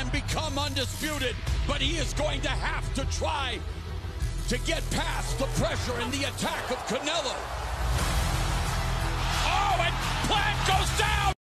and become undisputed, but he is going to have to try to get past the pressure and the attack of Canelo.